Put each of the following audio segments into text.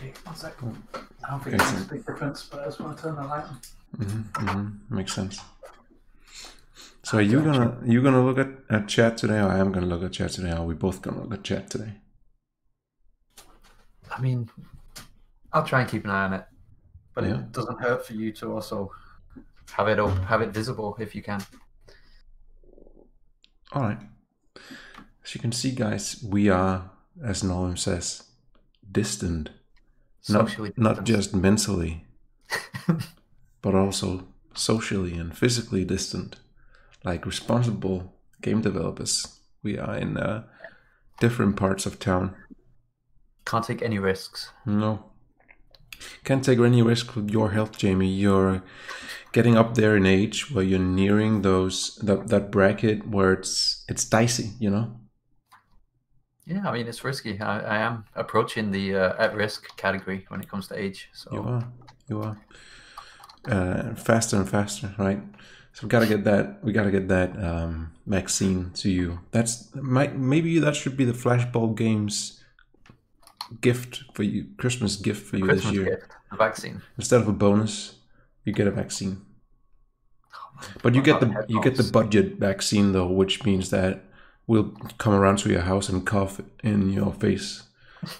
gee, one second. I don't think it makes a big difference, but I just want to turn the light on. Mm-hmm, mm-hmm. Makes sense. So are you gonna you gonna look at, at chat today, or I am gonna look at chat today? Or are we both gonna look at chat today? I mean, I'll try and keep an eye on it, but Yeah. it doesn't hurt for you to also have it op- have it visible if you can. All right. As you can see, guys, we are, as Noam says, distant. Not, Socially not distanced. just mentally, but also socially and physically distant. Like responsible game developers, we are in uh, different parts of town. can't take any risks. No. Can't take any risk with your health, Jamie. You're getting up there in age where you're nearing those that, that bracket where it's it's dicey, you know? Yeah, I mean it's risky. I, I am approaching the uh, at-risk category when it comes to age. So You are. You are. Uh, faster and faster, right? So we gotta get that. We gotta get that um, vaccine to you. That's might maybe that should be the Flashbulb Games gift for you, Christmas gift for you Christmas this year. gift, the vaccine. Instead of a bonus, you get a vaccine. But you get the you get the budget vaccine though, which means that we'll come around to your house and cough in your face.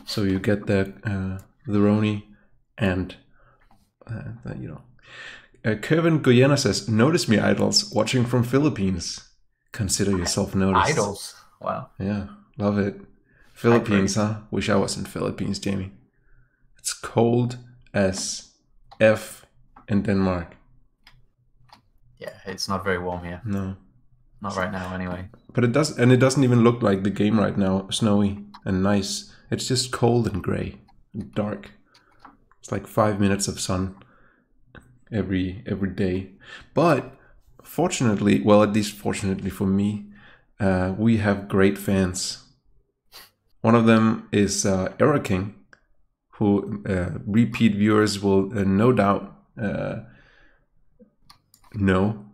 So you get that uh, the Roni and uh, that, you know. Uh, Kevin Guyena says, "Notice me, idols, watching from Philippines. Consider yourself noticed." Idols. Wow. Yeah, love it. Philippines, huh? Wish I was in Philippines, Jamie. It's cold as F in Denmark. Yeah, it's not very warm here. No. Not right now, anyway. But it does and it doesn't even look like the game right now, snowy and nice. It's just cold and grey and dark. It's like five minutes of sun every every day. But fortunately, well at least fortunately for me, uh, we have great fans. One of them is uh, King, who uh, repeat viewers will uh, no doubt uh, know.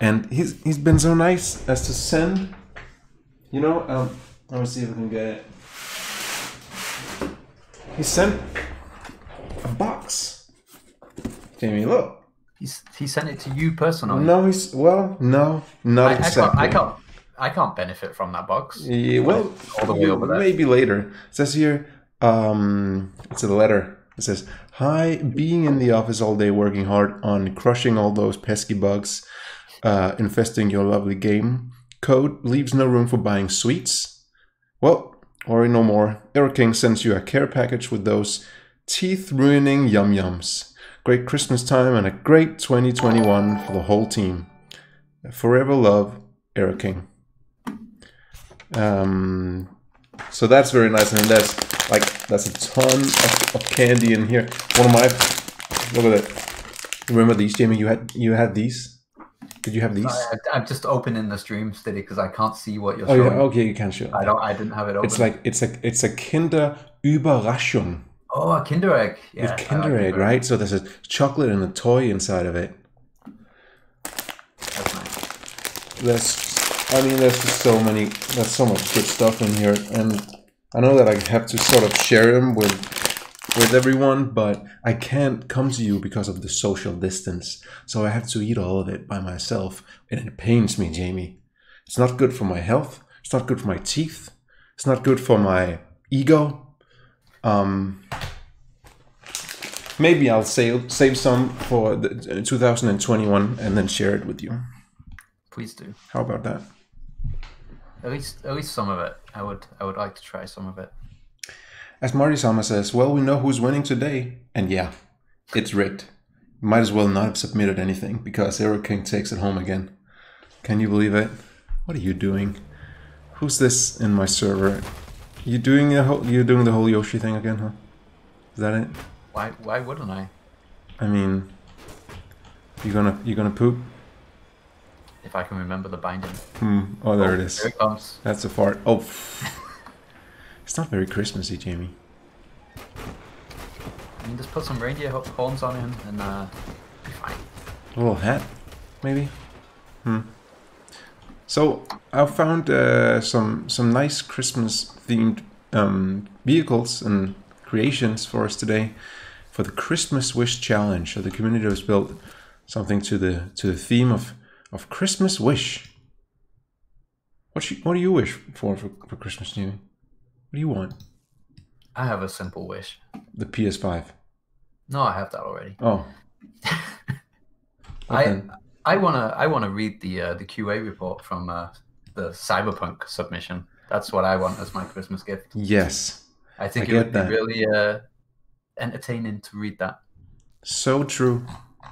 And he's he's been so nice as to send, you know, um, let me see if I can get it. He sent a box. Jamie, look. He's, he sent it to you personally. No, he's well, no, not I, I, can't, exactly. I can't. I can't benefit from that box. Yeah, well, All the way over there. maybe later. It says here, um, it's a letter. It says, "Hi, being in the office all day, working hard on crushing all those pesky bugs, uh, infesting your lovely game. Code leaves no room for buying sweets. Well, worry no more. Eric King sends you a care package with those teeth-ruining yum yums. Great Christmas time and a great 2021 for the whole team. Forever love, Eric King." Um, so that's very nice, and that's like that's a ton of, of candy in here. One of my look at it. Remember these, Jamie? You had you had these. Did you have these? I, I'm just opening the stream steady because I can't see what you're oh showing. yeah, okay, you can show. I don't. I didn't have it open. It's like it's a it's a Kinder Überraschung oh, a Kinder egg. Yeah, with I like Kinder egg, Egg. right? So there's a chocolate and a toy inside of it. That's nice. there's I mean there's just so many there's so much good stuff in here and I know that I have to sort of share them with with everyone but I can't come to you because of the social distance so I have to eat all of it by myself and it pains me Jamie it's not good for my health it's not good for my teeth it's not good for my ego um maybe I'll save save some for the 2021 and then share it with you Please do. how about that At least, at least some of it. I would. I would like to try some of it. As Marty Sama says, well, we know who's winning today. And yeah, it's rigged. Might as well not have submitted anything because Eric King takes it home again. Can you believe it? What are you doing? Who's this in my server? You doing the whole you doing the whole Yoshi thing again, huh? Is that it? Why? Why wouldn't I? I mean, you gonna you gonna poop? If I can remember the binding. Hmm. Oh, there it is. Here it comes. That's a fart. Oh, it's not very Christmassy, Jamie. I mean, just put some reindeer horns on him, and uh, be fine. A little hat, maybe. Hmm. So I found uh, some some nice Christmas themed um, vehicles and creations for us today for the Christmas Wish Challenge. So the community has built something to the to the theme of of Christmas Wish. What you, what do you wish for for, for Christmas, Jimmy? What do you want? I have a simple wish. The PS5. No, I have that already. Oh. What I? I wanna I wanna read the uh, the QA report from uh, the Cyberpunk submission. That's what I want as my Christmas gift. yes. I think I it would that. be really uh, entertaining to read that. So true,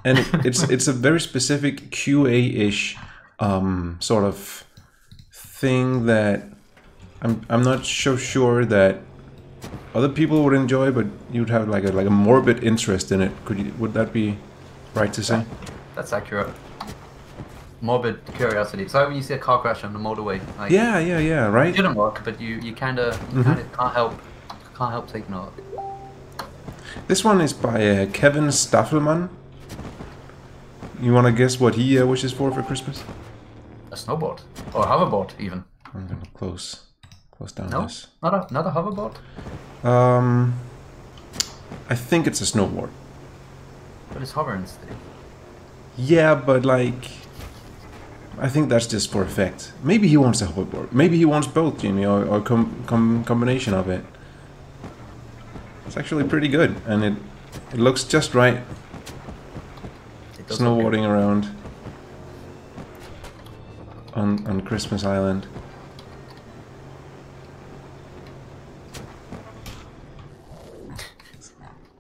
and it, it's it's a very specific QA-ish um, sort of thing that I'm I'm not so sure that other people would enjoy, but you'd have like a like a morbid interest in it. Could you? Would that be right to say? That's accurate. Morbid curiosity. It's like when you see a car crash on the motorway. Like, Yeah, yeah, yeah. It Right. didn't work, but you you kind of Mm-hmm. can't help can't help taking look. This one is by uh, Kevin Staffelman. You want to guess what he uh, wishes for for Christmas? A snowboard or a hoverboard even. I'm gonna close close down No, this. not a not a hoverboard. Um, I think it's a snowboard. But it's hover instead. Yeah, but like, I think that's just for effect. Maybe he wants a hoverboard. Maybe he wants both, Jimmy, or, or com- com- combination of it. It's actually pretty good, and it it looks just right. It does look good. Snowboarding around on on Christmas Island.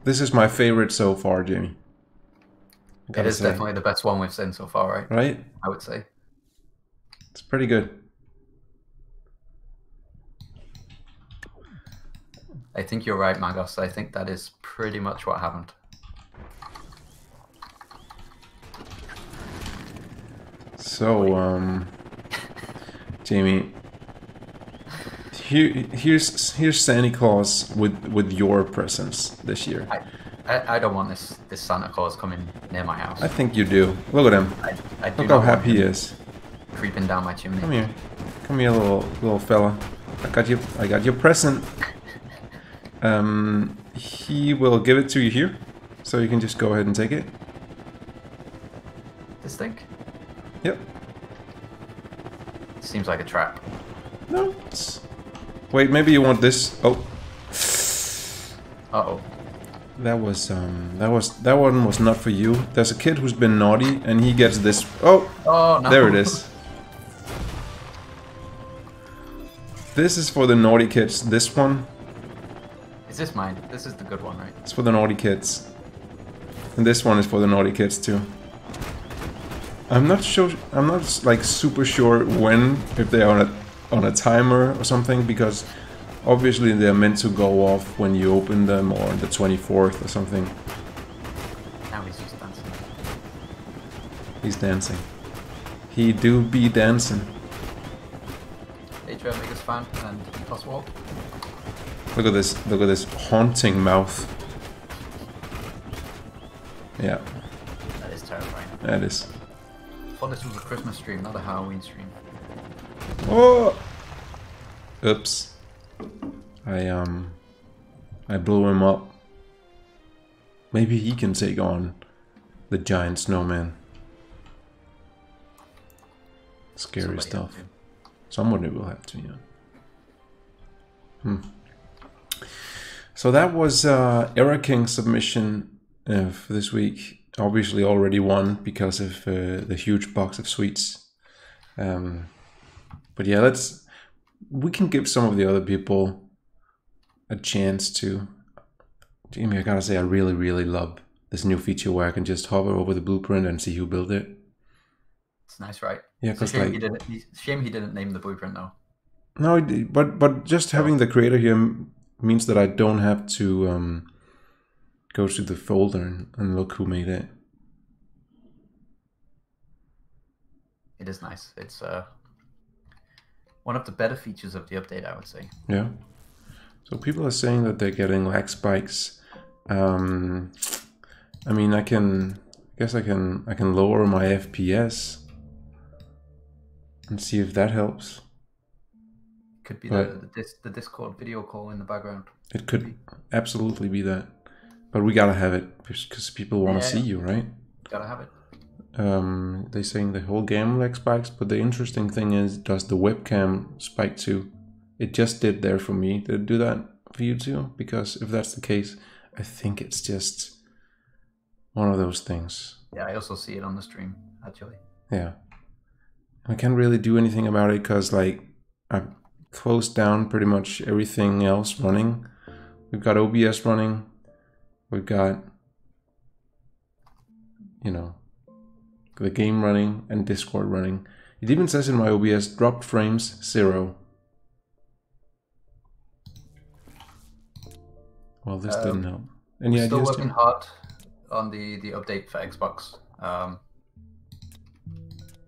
This is my favorite so far, Jimmy. It say. definitely the best one we've seen so far, right? right. I would say. It's pretty good. I think you're right, Magos. I think that is pretty much what happened. So, um, Jamie, here, here's here's Santa Claus with with your presents this year. I, I, I don't want this this Santa Claus coming near my house. I think you do. Look at him. I, Look how happy he is. creeping down my chimney. Come here, come here, little little fella. I got you. I got your present. Um, he will give it to you here, so you can just go ahead and take it. This thing Yep. seems like a trap. No. It's... Wait, maybe you want this. Oh, Uh oh. that was um, that was that one was not for you. There's a kid who's been naughty, and he gets this. Oh, Oh no. There it is. This is for the naughty kids. This one Is this mine? This is the good one, right? It's for the naughty kids. And this one is for the naughty kids too. I'm not sure I'm not like super sure when if they're on a on a timer or something because obviously they're meant to go off when you open them or on the 24th or something. Now he's just dancing. He's dancing. He do be dancing. Trail Vegas fan and Oswald. Look at this. Look at this haunting mouth. Yeah, That is terrifying. that is. I thought this was a Christmas stream, not a Halloween stream. Oh! Oops. I um I blew him up. Maybe he can take on the giant snowman. Scary Somebody stuff. Somebody will have to, yeah. Hmm. So that was uh, Eric King's submission uh, for this week. Obviously, already won because of uh, the huge box of sweets. Um, but yeah, let's. We can give some of the other people a chance to. Jamie, I gotta say, I really, really love this new feature where I can just hover over the blueprint and see who built it. It's nice, right? Yeah, because shame, like he didn't, shame he didn't name the blueprint though. No, but but just having the creator here means that I don't have to um, go to the folder and, and look who made it. It is nice. It's uh, one of the better features of the update, I would say. Yeah. So people are saying that they're getting lag spikes. Um, I mean, I can I guess I can I can lower my FPS and see if that helps. Could be the, the, dis- the Discord video call in the background. It could absolutely be that, but we gotta have it because people want to Yeah. see you, right? Gotta have it. Um, they saying the whole game lag spikes, but the interesting thing is, does the webcam spike too? It just did there for me. Did it do that for you too? Because if that's the case, I think it's just one of those things. Yeah, I also see it on the stream actually. Yeah. I can't really do anything about it because, like, I've closed down pretty much everything else running. We've got OBS running. We've got, you know, the game running and Discord running. It even says in my OBS dropped frames zero. Well, this Um, didn't help. Any We're still working hard on the the update for Xbox. Um,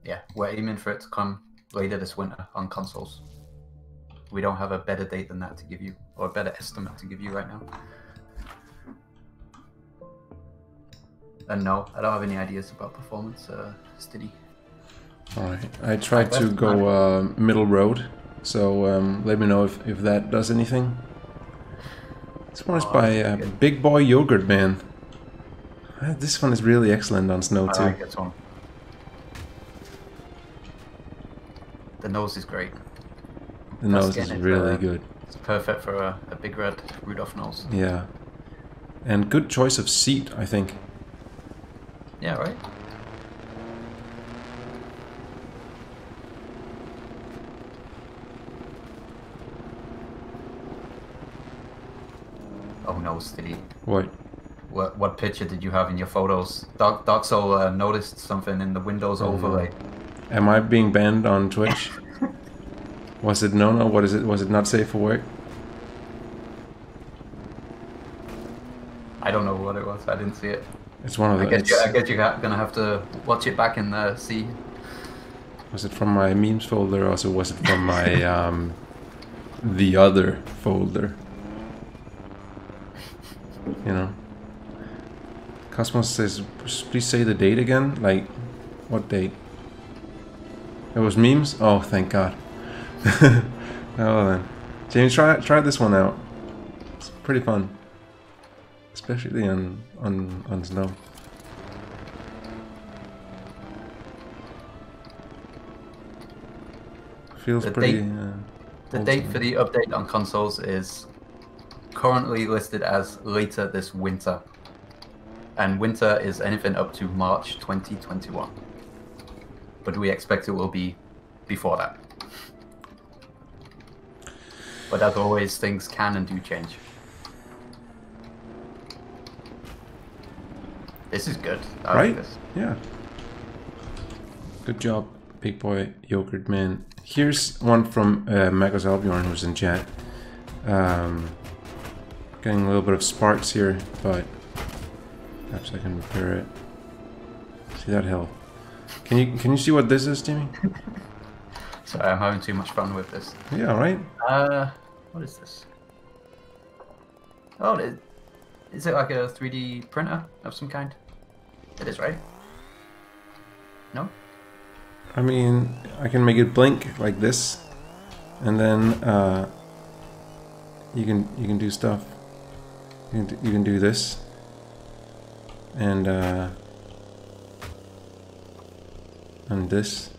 yeah, we're aiming for it to come later this winter on consoles. We don't have a better date than that to give you, or a better estimate to give you right now. And no, I don't have any ideas about performance, uh, Stiddy. All right. I tried to go uh, middle road, so um, let me know if, if that does anything. This one is Oh, by uh. Big Boy Yogurt Man. Uh, This one is really excellent on snow I too. like this one. The nose is great. The That's nose is it, really uh, good. It's perfect for a, a big red Rudolph nose. Yeah, and good choice of seat, I think. Yeah, right? Oh no, Stiddy. What? What what picture did you have in your photos? Dark Soul uh, noticed something in the Windows Oh, no. overlay. Am I being banned on Twitch? was it no no? What is it? Was it not safe for work? I don't know what it was. I didn't see it. It's one of I the. guess you, I guess you're gonna have to watch it back and uh, see. Was it from my memes folder or also was it from my um, the other folder? You know. Cosmos says, please say the date again. Like, what date? It was memes. Oh, thank God. oh well then, James, try try this one out. It's pretty fun, especially on on on snow. Feels The pretty. date- Uh, The date for the update on consoles is currently listed as later this winter. And winter is anything up to March 2021. But we expect it will be before that. But as always, things can and do change. This is good. I Right? like this. Yeah. Good job, big boy yogurt man. Here's one from uh, Magos Albion who's in chat. Um, getting a little bit of sparks here, but perhaps I can repair it. See that hill? Can you can you see what this is, Jimmy? Sorry, I'm having too much fun with this. Yeah, right. Uh, what is this? Oh, it, is it like a 3D printer of some kind? It is, right? No? I mean, I can make it blink like this, and then uh, you can you can do stuff. You can do, you can do this, and uh, and this,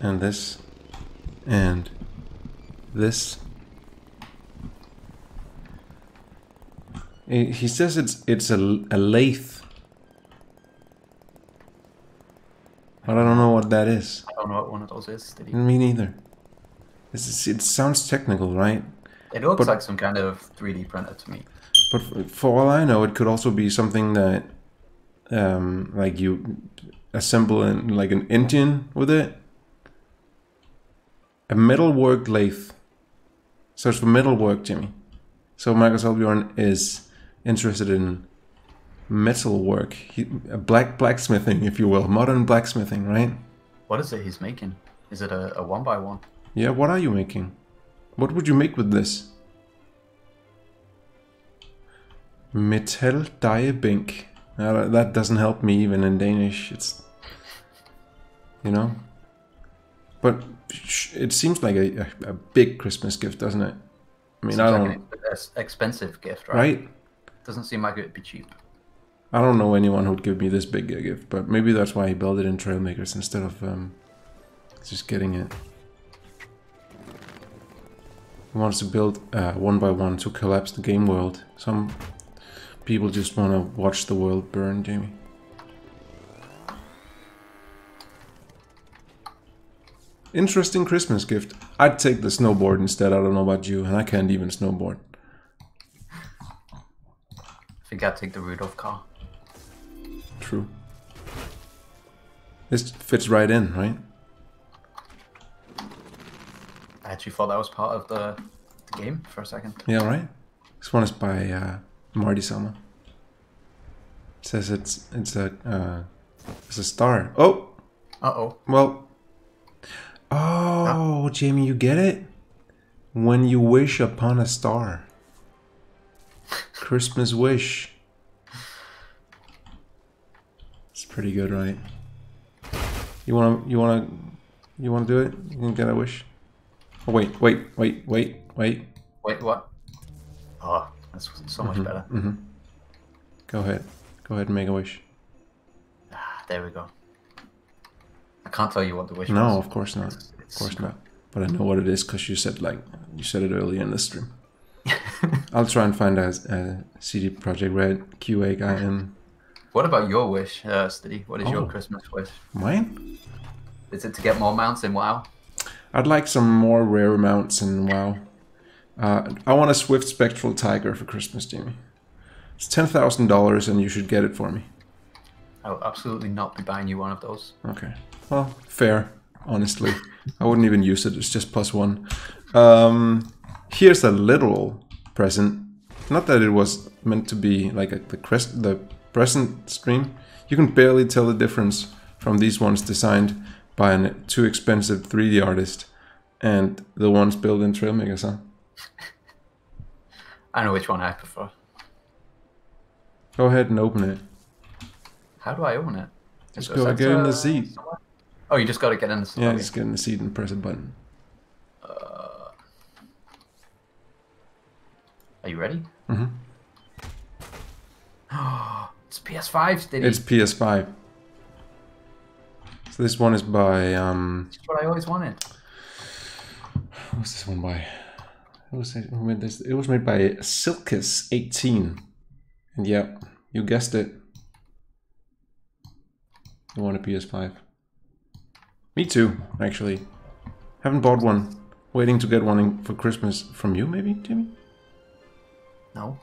and this, and this. He says it's it's a, a lathe. But I don't know what that is. I don't know what one of those is. Did he? Me neither. This is, it sounds technical, right? It looks But- like some kind of 3D printer to me. But f- for all I know, it could also be something that, um, like you assemble in like an engine with it. A metalwork lathe. So it's for metalwork, Jimmy. So Magos Albion is interested in metalwork, he, black blacksmithing, if you will, modern blacksmithing, right? What is it he's making? Is it a, a one by one? Yeah. What are you making? What would you make with this? Metal diabink. Uh, that doesn't help me even in Danish. It's, you know. But it seems like a, a, a big Christmas gift, doesn't it? I mean, Seems I don't. Like an expensive gift, right? Right? Doesn't seem like it would be cheap. I don't know anyone who'd give me this big a gift, but maybe that's why he built it in Trailmakers instead of um, just getting it. He wants to build uh, one by one to collapse the game world. Some people just want to watch the world burn, Jamie. Interesting Christmas gift. I'd take the snowboard instead. I don't know about you, and I can't even snowboard. I think I'd take the Rudolph car. True. This fits right in, right? I actually thought that was part of the, the game for a second. Yeah, right. This one is by uh, Marty Selma. It says it's it's a uh, it's a star. Oh, Uh oh. well. Oh, Jamie, you get it? When you wish upon a star. Christmas wish. It's pretty good, right? You wanna you wanna you wanna do it? You can get a wish. Oh wait, wait, wait, wait, wait. Wait, what? Oh, that's so much better. Mm-hmm. Go ahead. Go ahead and make a wish. Ah, there we go. I can't tell you what the wish No, was. of course not. Of It's- course not. But I know what it is because you said like you said it earlier in the stream. I'll try and find a, a CD Projekt Red QA guy and What about your wish, uh? What is Oh. your Christmas wish? mine. Is it to get more mounts in WoW? I'd like some more rare mounts in WoW. Uh, I want a Swift Spectral Tiger for Christmas, Jamie. It's ten thousand dollars, and you should get it for me. I will absolutely not be buying you one of those. Okay. Well, fair. Honestly, I wouldn't even use it. It's just plus one. Um, here's a literal present. Not that it was meant to be like a, the crest, the present stream. You can barely tell the difference from these ones designed by a too expensive 3D artist and the ones built in Trailmakers. Huh? I know which one I prefer. Go ahead and open it. How do I open it? Just go get in the uh, seat. somewhere? Oh, you just got to get in the seat. Yeah, okay. just get in the seat and press a button. Are you ready? Mm-hmm. it's PS5, Stiddy. It's PS5. So this one is by um, It's what I always wanted. What's this one by? Was it? This? It was made by Silkus 18. And yeah, you guessed it. You want a PS5. Me too, actually. Haven't bought one. Waiting to get one in- for Christmas from you, maybe, Jimmy? No.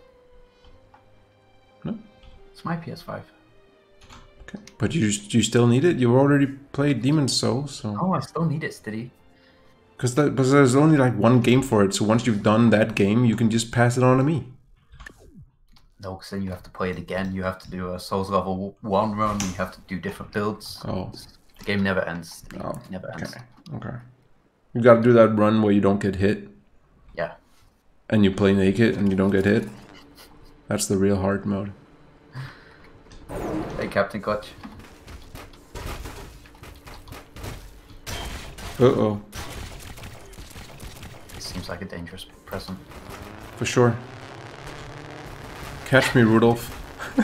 No? It's my PS5. Okay. But you you still need it? You already played Demon's Souls, so. Oh, I still need it, Stiddy. Because there's only like one game for it, so once you've done that game, you can just pass it on to me. No, because then you have to play it again. You have to do a Souls level 1 run. You have to do different builds. Oh. The game never ends. Oh, It never ends. Okay. Okay. You gotta do that run where you don't get hit. And you play naked and you don't get hit. That's the real hard mode. Hey, Captain Clutch. Uh oh, Seems like a dangerous present. for sure. Catch me, Rudolph.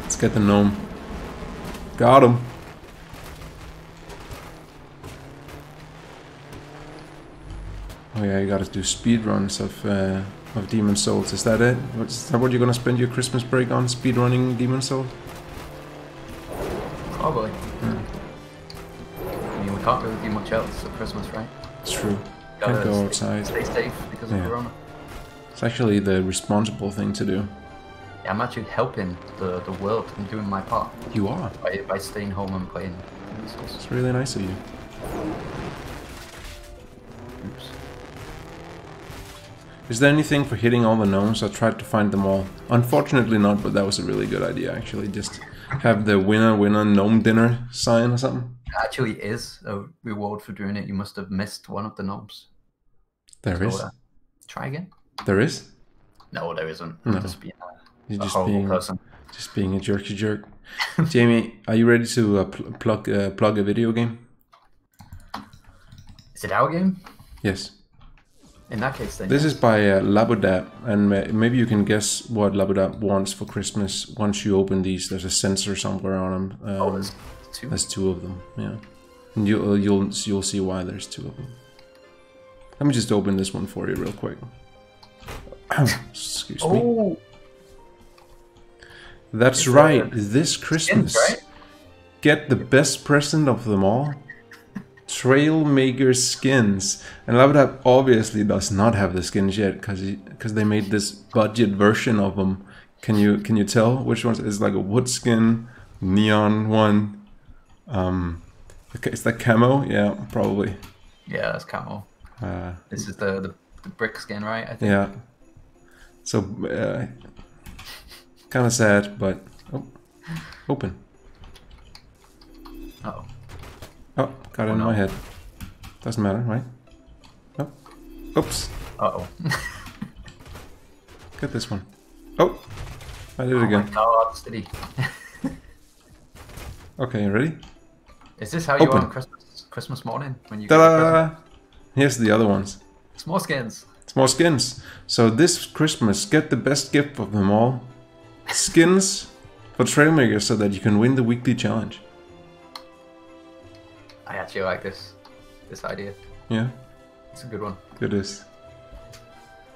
Let's get the gnome. Got him. Oh yeah, you gotta do speed runs of uh, of Demon Souls. Is that it? What's, is that what you're gonna spend your Christmas break on? Speed running Demon Souls? Probably. I mean, we can't really do much else at Christmas, right? It's true. Can't go stay- outside. Stay safe because Yeah. of Corona. It's actually the responsible thing to do. I'm actually helping the, the world and doing my part You are. by, by staying home and playing It's really nice of you. Oops. Is there anything for hitting all the gnomes? I tried to find them all. Unfortunately not, but that was a really good idea actually. Just have the winner winner gnome dinner sign or something. Actually, is a reward for doing it. You must have missed one of the gnomes. There So, is. uh, try again. There is? No, there isn't. No. Just be, uh, You're a just horrible being person. just being a jerky jerk. Jamie, are you ready to uh, pl- plug uh, plug a video game? Is it our game? Yes. In that case, then. This yes. is by uh, Labodab, and ma- maybe you can guess what Labodab wants for Christmas. Once you open these, there's a sensor somewhere on them. Um, Oh, there's two. there's two of them. Yeah, and you'll you'll you'll see why there's two of them. Let me just open this one for you real quick. Excuse me. That's it's, right. This Christmas, right? get the best present of them all. Trailmaker skins, and Labadab obviously does not have the skins yet because because they made this budget version of them. Can you can you tell which ones? It's like a wood skin, neon one. Um, okay, is that camo? Yeah, probably. yeah, that's camo. Uh, This is the, the the brick skin, right? I think. yeah. So uh, kind of sad, but oh, open. Oh, Oh, got it Oh, in no. my head. Doesn't matter, right? Oh, oops. uh oh. Get this one. Oh, I did it oh my again. God, Steady. Okay, ready? Is this how you Open. are on Christmas Christmas morning when you get the present? Ta-da! Here's the other ones. It's more skins. It's more skins. So this Christmas, get the best gift of them all. Skins for Trailmakers so that you can win the weekly challenge. I actually like this this idea. Yeah, It's a good one. it is.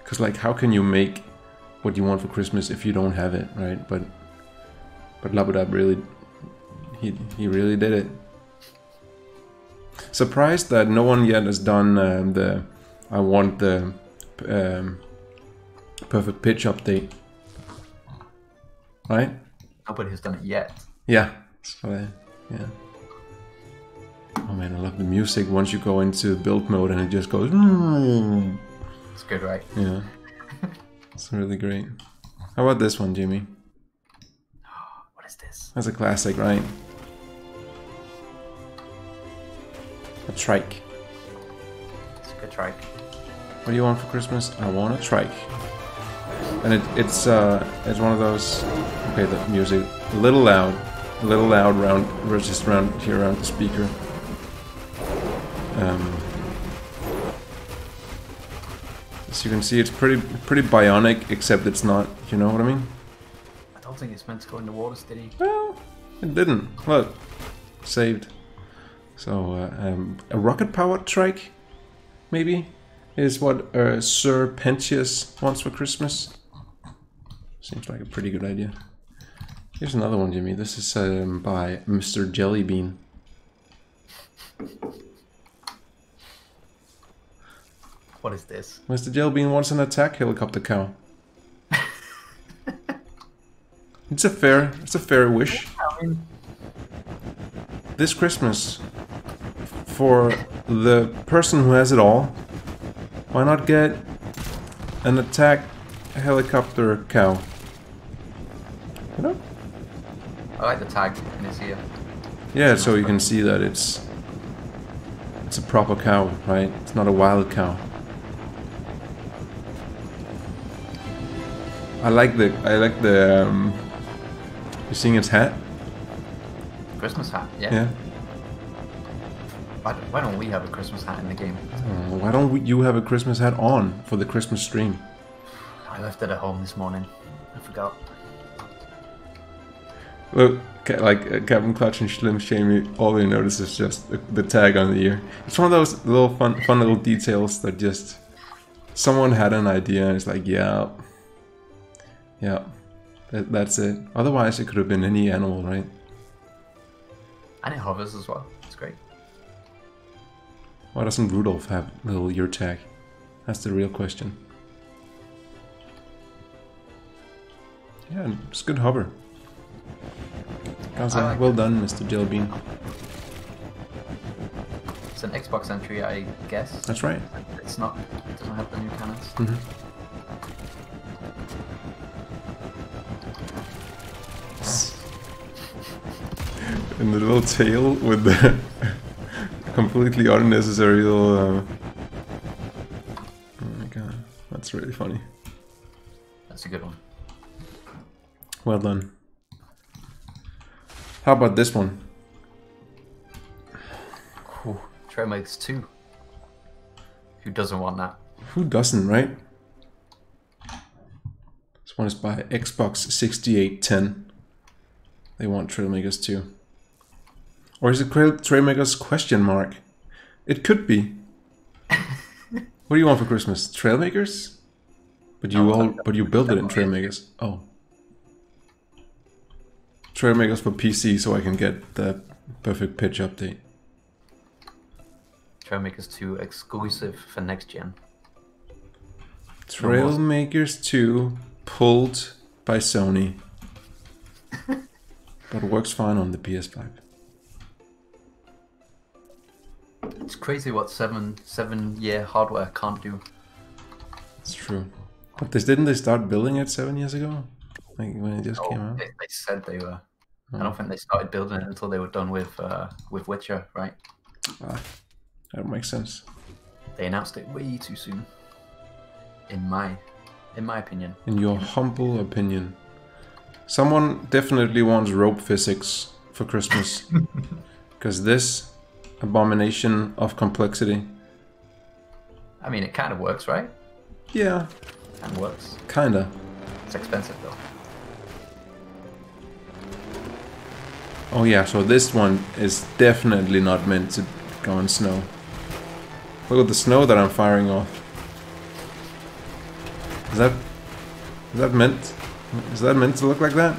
Because, like, how can you make what you want for Christmas if you don't have it, right? But, but Labudab really, he, he really did it. Surprised that no one yet has done um, the I want the um, perfect pitch update. Right? Nobody has done it yet. Yeah. I, yeah. Oh man, I love the music once you go into build mode and it just goes. "Mm." It's good, right? Yeah. It's really great. How about this one, Jimmy? What is this? That's a classic, right? A trike. It's a good trike. What do you want for Christmas? I want a trike. And it, it's uh, it's one of those. Okay, the music a little loud, a little loud round, just around here around the speaker. Um, as you can see, it's pretty pretty bionic, except it's not. You know what I mean? I don't think it's meant to go in the water, did he? Well, it didn't. Look, saved. So uh, um, a rocket-powered trike, maybe, is what uh, Sir Pentius wants for Christmas. Seems like a pretty good idea. Here's another one, Jimmy. This is um, by Mr. Jellybean. What is this? Mr. Jellybean wants an attack helicopter cow. it's a fair, it's a fair wish. This Christmas for the person who has it all. Why not get an attack helicopter cow? You know? I like the tag in his ear. Yeah, so you can see that it's it's a proper cow, right? It's not a wild cow. I like the I like the um, you seeing its hat? Christmas hat, yeah. Yeah. Why, why don't we have a Christmas hat in the game? Uh, why don't we, you have a Christmas hat on for the Christmas stream? I left it at home this morning. I forgot. Look, like uh, Captain Clutch and Slim Shamey, all they notice is just the, the tag on the ear. It's one of those little fun, fun little details that just someone had an idea and it's like, yeah, yeah, that, that's it. Otherwise, it could have been any animal, right? And it hovers as well. Why doesn't Rudolph have a little ear tag? That's the real question. Yeah, it's good hover. I like well done, Mr. Jellybean. It's an Xbox entry, I guess. That's right. It's not. It doesn't have the new cannons. Mhm. And the little tail with the completely unnecessary little. Uh... Oh my god, that's really funny. That's a good one. Well done. How about this one? Ooh, Trailmakers 2. Who doesn't want that? Who doesn't, right? This one is by Xbox 6810. They want Trailmakers 2. Or is it Trailmakers question mark? It could be. what do you want for Christmas? Trailmakers? But you No, all but you build it in. Trailmakers. Oh. Trailmakers for PC so I can get the perfect pitch update. Trailmakers 2 exclusive for next gen. Trailmakers 2 pulled by Sony. but works fine on the PS5. It's crazy what seven seven year hardware can't do. It's true. But this didn't they start building it seven years ago? Like when it just came Oh, out? they, they said they were. I Oh. don't think they started building it until they were done with uh, with Witcher, right? Ah, that makes sense. They announced it way too soon. In my in my opinion. In your humble opinion. Someone definitely wants rope physics for Christmas. Because this abomination of complexity. I mean it kinda works, right? Yeah, And works. kinda. It's expensive though. Oh yeah, so this one is definitely not meant to go in snow. Look at the snow that I'm firing off. Is that is that meant is that meant to look like that?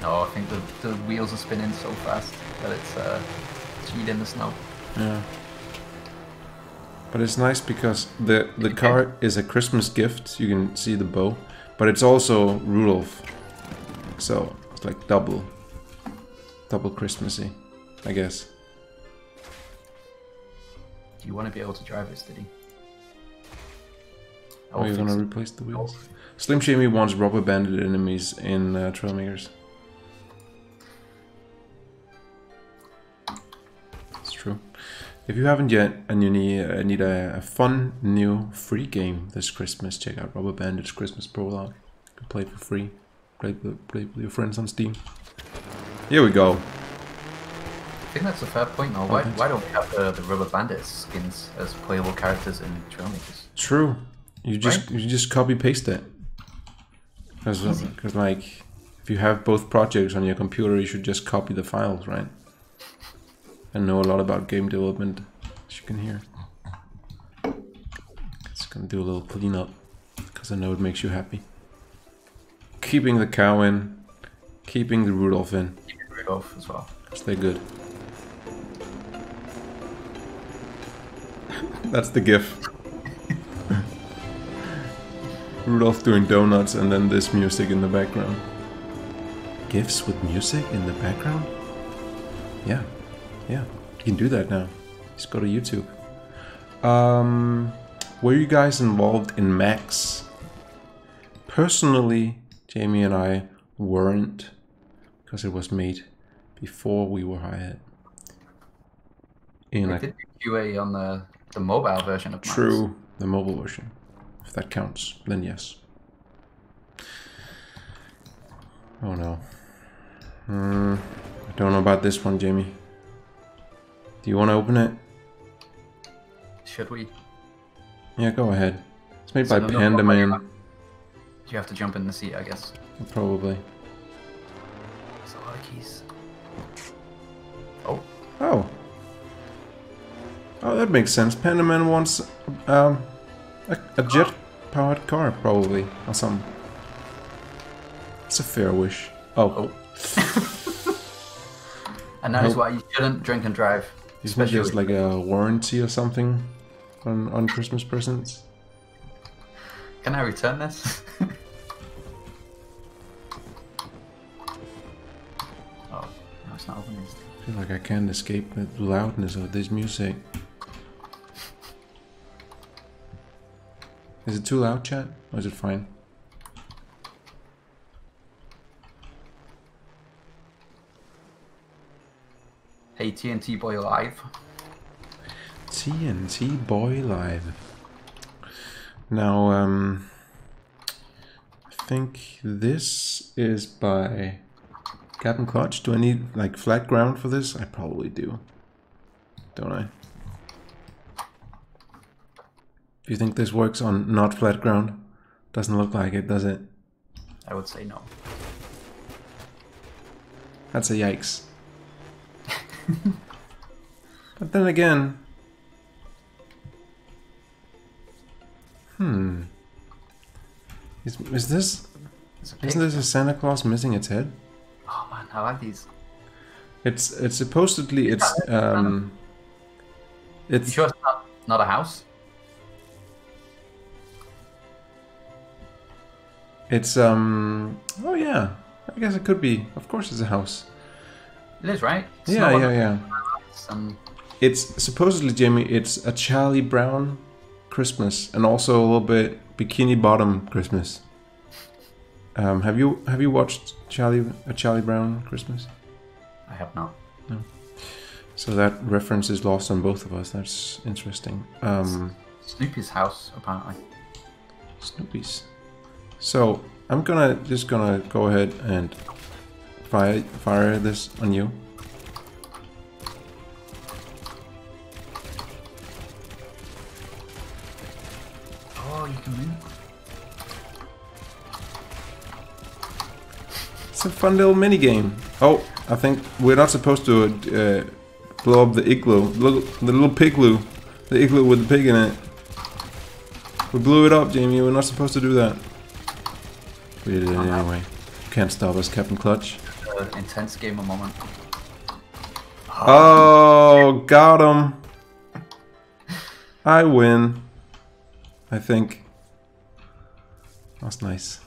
No, I think the, the wheels are spinning so fast that it's uh cheat in the snow. Yeah. But it's nice because the the car is a Christmas gift. You can see the bow, but it's also Rudolph. So it's like double double Christmassy, I guess. Do you want to be able to drive this, did he? Are you gonna replace the wheels? Slim Shady wants rubber banded enemies in uh, Trailmakers. If you haven't yet and you need uh, need a, a fun new free game this Christmas, check out Rubber Bandit's Christmas Prologue. You can play it for free. Play with, play with your friends on Steam. Here we go. I think that's a fair point though. Why, thanks. why don't we have the, the Rubber Bandit skins as playable characters in Trailmakers? True. You just you just copy paste it. Because like if you have both projects on your computer, you should just copy the files, right? And know a lot about game development, as you can hear. Just gonna do a little cleanup because I know it makes you happy. Keeping the cow in, keeping the Rudolph in. Keep it Rudolph as well. Stay good. That's the gif. Rudolph doing donuts and then this music in the background. GIFs with music in the background? Yeah, yeah. You can do that now. Just go to YouTube. Um, were you guys involved in Max? Personally, Jamie and I weren't because it was made before we were hired. In We did QA on the, the mobile version of Max. true, the mobile version. If that counts, then yes. Oh no. Hmm, I don't know about this one, Jamie. Do you want to open it? Should we? Yeah, go ahead. It's made So by no, Panda no, Man. You have to jump in the seat, I guess. probably. There's a lot of keys. Oh, Oh. Oh, that makes sense. Panda Man wants um, a, a jet-powered car, probably, or something. It's a fair wish. Oh, and that is why you shouldn't drink and drive. Isn't just like a warranty or something on, on Christmas presents? Can I return this? oh, no, it's not opening. I feel like I can't escape the loudness of this music. Is it too loud, chat? Or is it fine? Hey, TNT Boy Live. TNT Boy Live. Now, um, I think this is by Captain Clutch. Do I need like flat ground for this? I probably do. Don't I? Do you think this works on not flat ground? Doesn't look like it, does it? I would say no. That's a yikes. but then again... Hmm. Is, is this... A. Isn't this a Santa Claus missing its head? Oh man, I like these. It's it's supposedly it's um You it's sure it's not, not a house? it's um oh yeah I guess it could be of course it's a house It is, right? It's yeah yeah yeah Um, it's supposedly Jamie it's a Charlie Brown Christmas and also a little bit Bikini Bottom Christmas um have you have you watched Charlie a Charlie Brown Christmas I have not. No. so that reference is lost on both of us that's interesting um Snoopy's house, apparently. Snoopy's. So I'm gonna just gonna go ahead and fire fire this on you. Oh, you can move. It's a fun little mini game. Oh, I think we're not supposed to uh, blow up the igloo, little, the little pigloo, the igloo with the pig in it. We blew it up, Jamie. We're not supposed to do that. We did it anyway. Can't stop us, Captain Clutch. Intense gamer moment. Oh, got him. I win. I think. That's nice.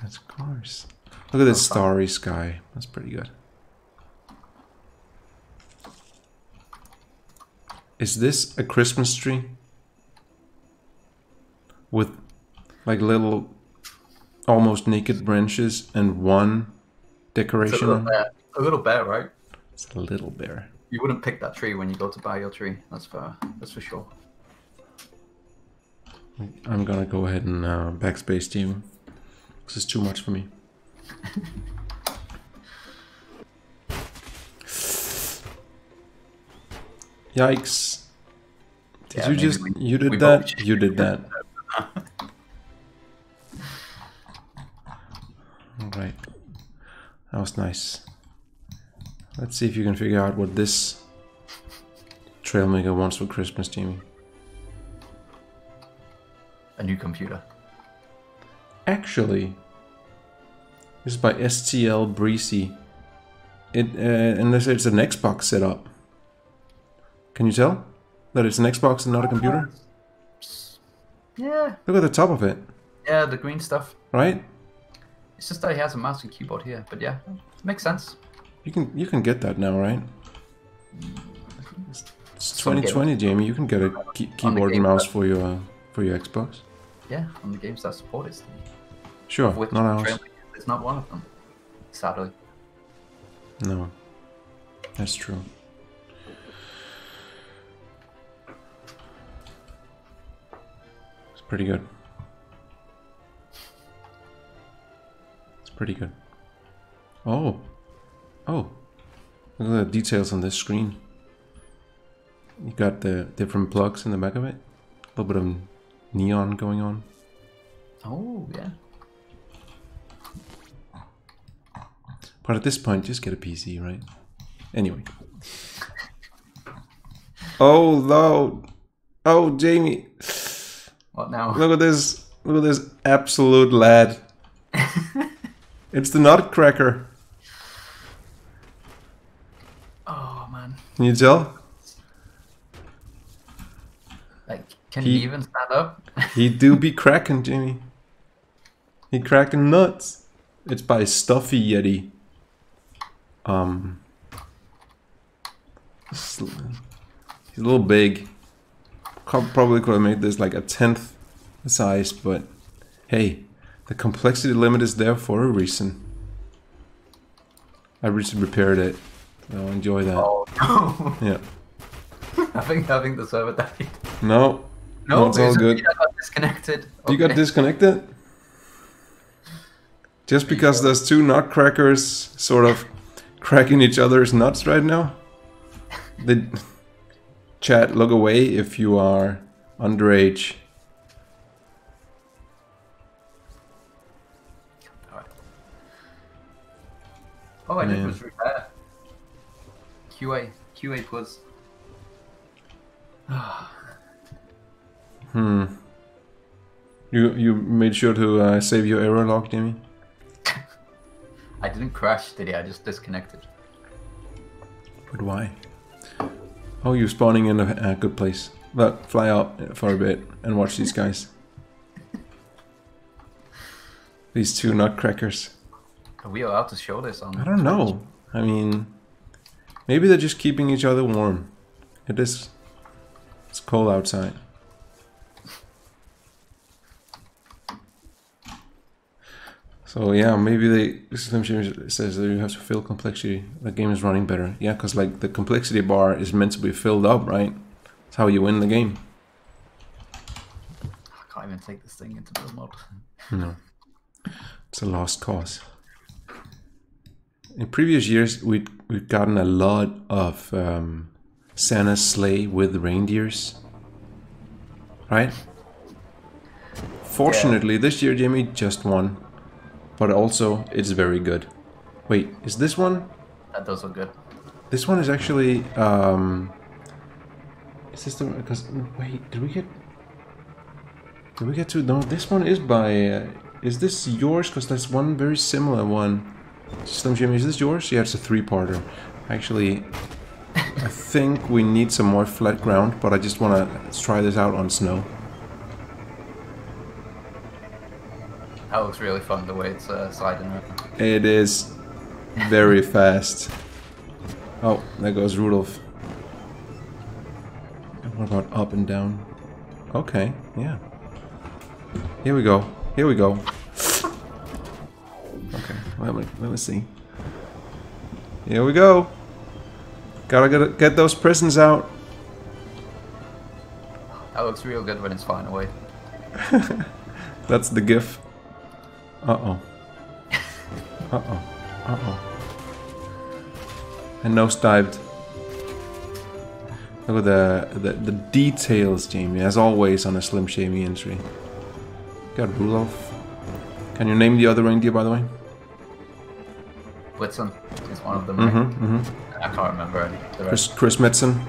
That's of course. Look at this starry sky. That's pretty good. Is this a Christmas tree? With like little almost naked branches and one It's a little bear, a little bear, right? It's a little bear. You wouldn't pick that tree when you go to buy your tree. That's for that's for sure. I'm gonna go ahead and uh, backspace you. This is too much for me. Yikes! Did Yeah, you just we- you did that? You did that. All right, that was nice. Let's see if you can figure out what this Trailmaker wants for Christmas, Jamie. A new computer. Actually, this is by STL Breezy. It uh, and this it's an Xbox setup. Can you tell that it's an Xbox and not a computer? Yeah, Look at the top of it, yeah, the green stuff. right? It's just that he has a mouse and keyboard here, but yeah, makes sense. You can you can get that now, right? It's 2020, Jamie. You can get a key- keyboard and mouse for your uh, for your Xbox. Yeah, on the games that support it. Sure, Which not ours. Is not one of them, sadly. No, that's true. It's pretty good. Pretty good. Oh, oh! Look at the details on this screen. You got the different plugs in the back of it. A little bit of neon going on. Oh yeah. But at this point, just get a PC, right? Anyway. Oh no! Oh, Jamie! What now? Look at this! Look at this absolute lad! It's the Nutcracker. Oh man. Can you tell? Like, can He- he even stand up? He do be cracking, Jimmy. He cracking nuts. It's by Stuffy Yeti. Um, he's he's a little big. Probably could have made this like a tenth size, but hey, the complexity limit is there for a reason. I recently repaired it. So enjoy that. oh no. Yeah. I think I think the server died. No. No, it's all good. I got disconnected. You got disconnected? Just because there's two nutcrackers sort of cracking each other's nuts right now. The chat, look away if you are underage. Oh, I did Man. was repair. QA. QA plus. Hmm. You you made sure to uh, save your error log, Jimmy. I didn't crash, did he? I just disconnected. But why? Oh, you're spawning in a, a good place. But fly out for a bit and watch these guys. These two nutcrackers. Are we allowed to show this on? I don't know. I mean, maybe they're just keeping each other warm. It is. It's cold outside. So yeah, maybe they Slim Jim says that you have to fill complexity. The game is running better. Yeah, because like the complexity bar is meant to be filled up, right? That's how you win the game. I can't even take this thing into the mod. No, it's a lost cause. In previous years, we'd we've gotten a lot of um, Santa's sleigh with reindeers, right? Fortunately, this year Jimmy just won, but also it's very good. Wait, is this one? That does look good. This one is actually. Um, is this the because wait? Did we get? Did we get to? No, this one is by. Uh, is this yours? Because there's one very similar one. Slim Jimmy, is this yours? Yeah, it's a three-parter. Actually, I think we need some more flat ground, but I just want to try this out on snow. That looks really fun the way it's uh, sliding around. It is very fast. Oh, there goes Rudolph. And what about up and down? Okay, yeah. Here we go. Here we go. Let me let me see. Here we go. Gotta get get those prisons out. That looks real good when it's flying away. That's the gif. Uh oh. Uh oh. Uh oh. And nose dived. Look at the, the the details, Jamie, as always on a Slim Shady entry. Got Rudolph. Can you name the other reindeer, by the way? Blitzen is one of them. right? Mm-hmm. mm-hmm. I can't remember Chris rest. Chris Metzen.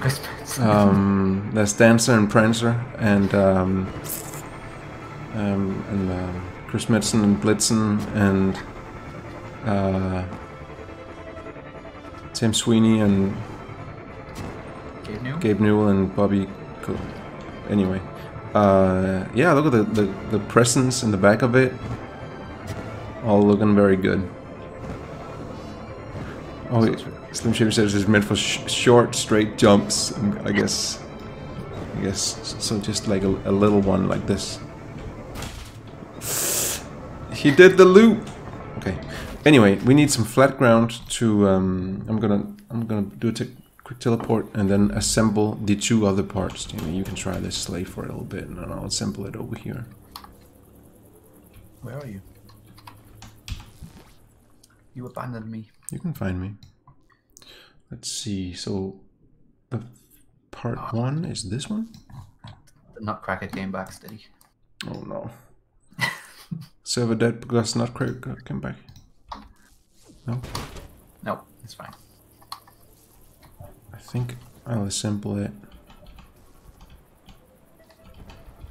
Chris Blitzen. Um, there's Dancer and Prancer, and um, um, and um, Chris Metzen and Blitzen, and uh, Tim Sweeney and Gabe New? Gabe Newell and Bobby. Anyway, uh, yeah, look at the, the the presence in the back of it. All looking very good. Oh, wait, Slim Shady says it's meant for sh- short, straight jumps. and I guess. I guess so. Just like a, a little one like this. He did the loop. Okay. Anyway, we need some flat ground to. Um, I'm gonna. I'm gonna do a quick teleport and then assemble the two other parts. Jamie, you can try this sleigh for a little bit, and then I'll assemble it over here. Where are you? You abandoned me. You can find me. Let's see. So, the part ah. one is this one. The Nutcracker came back steady. Oh no. Server dead because Nutcracker came back. No, No, it's fine. I think I'll assemble it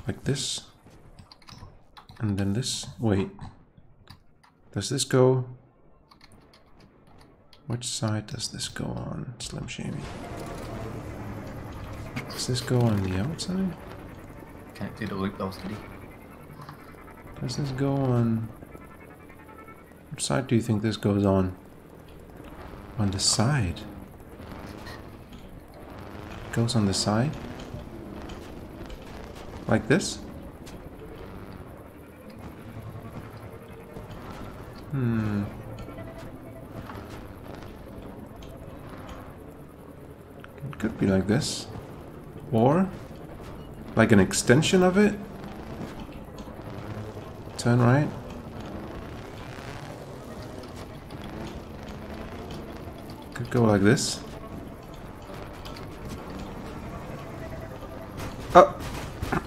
like this, and then this. Wait, does this go? Which side does this go on, Slim Shady? Does this go on the outside? Can't do the loop though, steady? Does this go on... Which side do you think this goes on? On the side? It goes on the side? Like this? Hmm. be like this. Or like an extension of it. Turn right. Could go like this. Oh!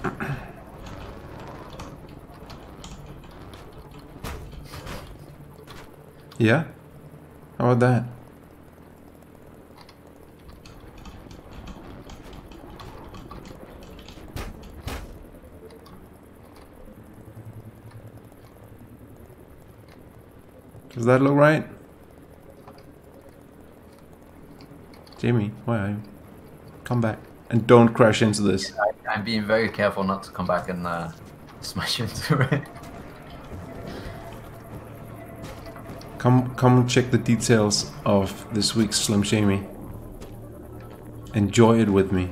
yeah? How about that? Does that look right? Jamie, why are you? Come back. And don't crash into this. I, I'm being very careful not to come back and uh, smash into it. Come come check the details of this week's Slim Jamie. Enjoy it with me.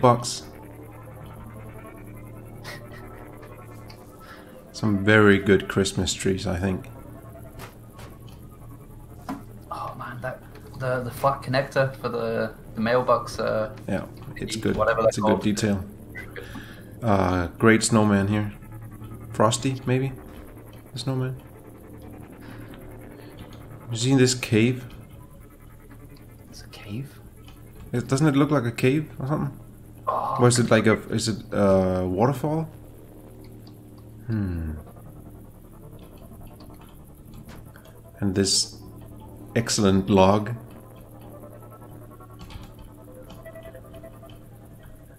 Mailbox. Some very good Christmas trees, I think. Oh man, that the the flat connector for the the mailbox. Uh, Yeah, it's good. Whatever It's a good detail. Uh, great snowman here. Frosty, maybe? The snowman. You seen this cave? it's a cave. It, doesn't it look like a cave or something? Or is it like a is it a waterfall? Hmm. And this excellent log.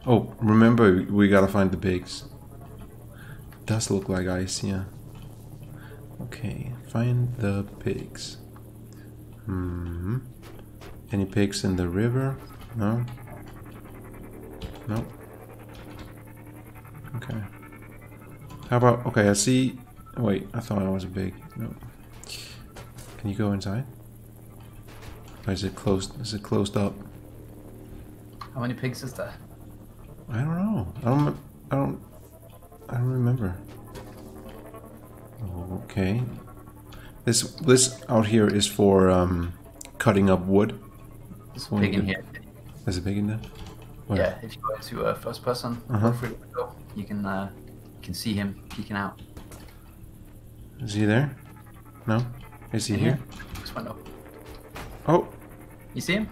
Oh, remember we gotta find the pigs. Does look like ice, yeah. Okay, find the pigs. Hmm. Any pigs in the river? No. No. Okay. How about okay? I see. Wait, I thought I was a big. No. Can you go inside? Or is it closed? Is it closed up? How many pigs is there? I don't know. I don't. I don't. I don't remember. Okay. This this out here is for um, cutting up wood. There's a One pig in here. There's a pig in there. Where? Yeah, if you go into uh, first person, Uh-huh. go through the window, you can uh, you can see him peeking out. Is he there? No. Is he here? This window. Oh, You see him?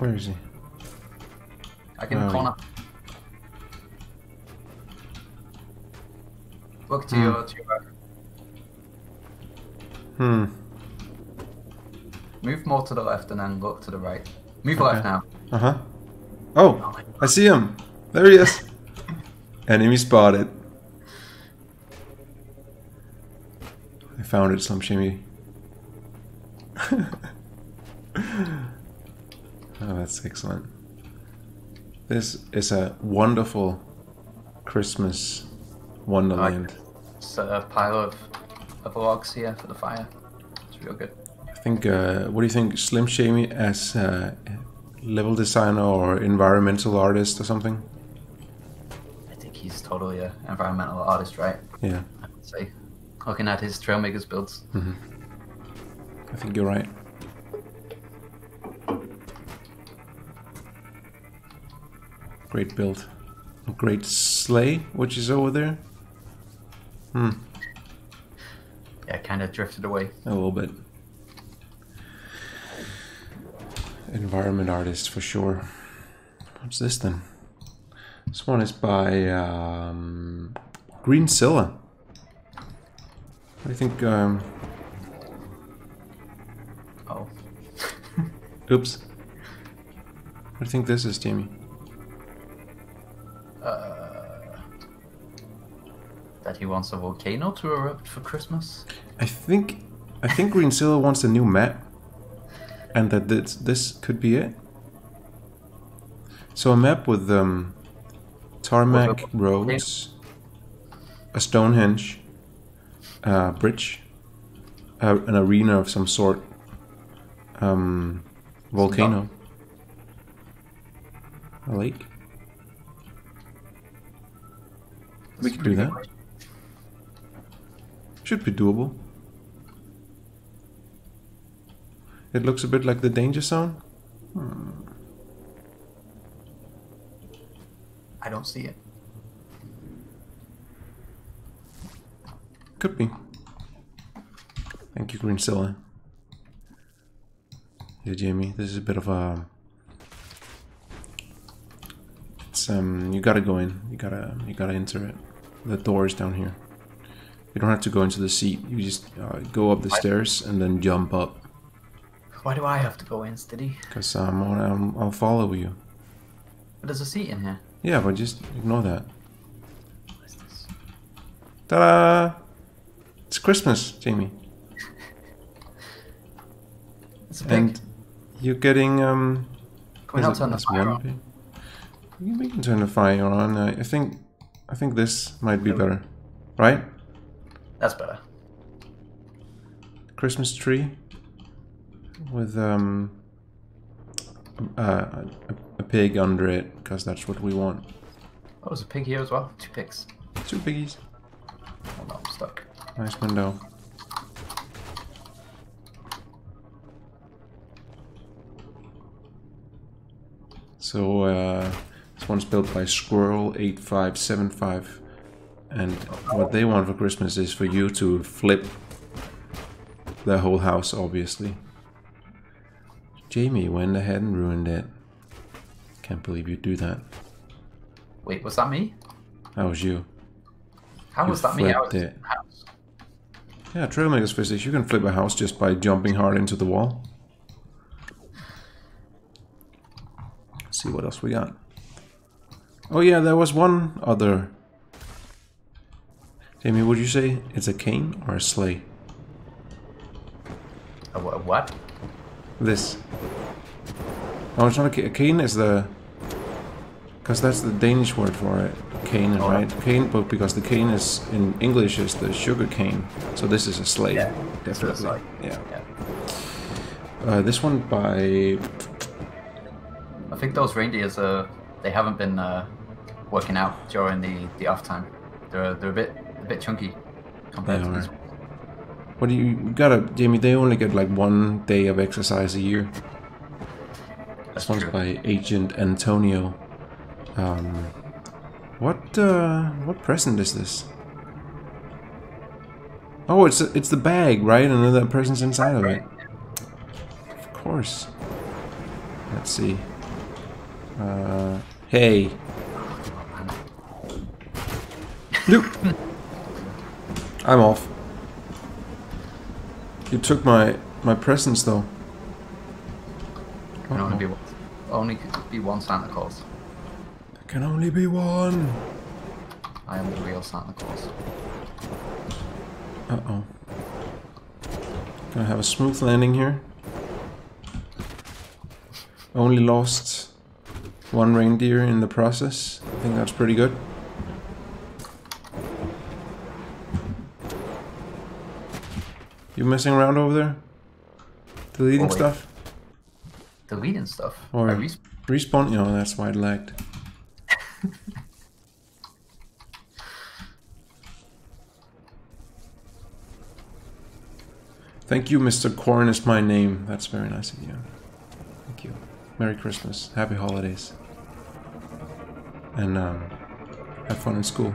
where is he? In the Oh. corner. Look to Hmm. your to your right. Hmm. Move more to the left and then look to the right. Move Okay. left now. Uh huh. Oh, I see him. There he is. Enemy spotted. I found it, Slim Shimmy. oh, that's excellent. This is a wonderful Christmas wonderland. It's a pile of, of logs here for the fire. It's real good. I think. Uh, what do you think, Slim Shady, as a level designer or environmental artist or something? I think he's totally an environmental artist, right? Yeah, I would say. Looking at his Trailmakers builds. I think you're right. Great build. Great sleigh, which is over there. Hmm, Yeah, kind of drifted away. a little bit. Environment artist for sure. What's this then? This one is by um, Greenzilla. What do you think? Um, Oh. oops. What do you think this is, Jamie? Uh, that he wants a volcano to erupt for Christmas? I think I think Greenzilla wants a new map, and that this this could be it. So a map with um, tarmac roads, a Stonehenge, a bridge, uh, an arena of some sort, um, volcano, a lake. We could do Should be good. It looks a bit like the danger zone. I don't see it. Could be. Thank you, Green Greenzilla. Yeah, Jamie, this is a bit of a. It's um, you gotta go in. You gotta, you gotta enter it. The door is down here. You don't have to go into the seat. You just uh, go up the stairs and then jump up. Why do I have to go in, Steady? Cause um, I'll, I'll follow you. But there's a seat in here. Yeah, but just ignore that. What is this? Ta-da! It's Christmas, Jamie, It's a pig. and you're getting um. Can we not turn the fire on? pig? We we can turn the fire on. I I think, I think this might be better, right? That's better. Christmas tree with um uh, a, a pig under it because that's what we want. Oh, there's a pig here as well. Two pigs. Two piggies. Hold on, I'm stuck. Nice window. So uh, this one's built by Squirrel8575 and what they want for Christmas is for you to flip the whole house obviously. Jamie went ahead and ruined it. Can't believe you'd do that. Wait, was that me? That was you. How You was that me? I was it. the house. Yeah, Trailmaker's Physics, you can flip a house just by jumping hard into the wall. see what else we got. Oh yeah, there was one other. Jamie, would you say it's a cane or a sleigh? A, a what? This. Oh, it's not a cane. A cane is the. Because that's the Danish word for it. Cane, Oh. right? Cane, but because the cane is in English is the sugar cane. So this is a sleigh. Yeah, this definitely. Yeah. Yeah. Uh, this one by I think those reindeers uh they haven't been uh, working out during the, the off time. They're they're a bit a bit chunky compared to these. What do you, you gotta, Jamie? They only get like one day of exercise a year. That's This one's true. by Agent Antonio. Um, what uh, what present is this? Oh, it's it's the bag, right? And then the present's inside of it. Of course. Let's see. Uh, hey, Luke. I'm off. You took my my presents though. Can only be one, only be one Santa Claus. There can only be one. I am the real Santa Claus. Uh oh. Gonna have a smooth landing here. Only lost one reindeer in the process. I think that's pretty good. You messing around over there? Deleting Oh, stuff? Deleting stuff. Or I res- respawn? No, that's why it lagged. Thank you, Mr. Corn is my name. That's very nice of you. Thank you. Merry Christmas. Happy holidays. And um, have fun in school.